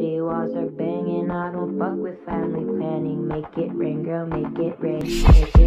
city walls are banging. I don't fuck with family planning. Make it rain, girl, make it rain. Make it.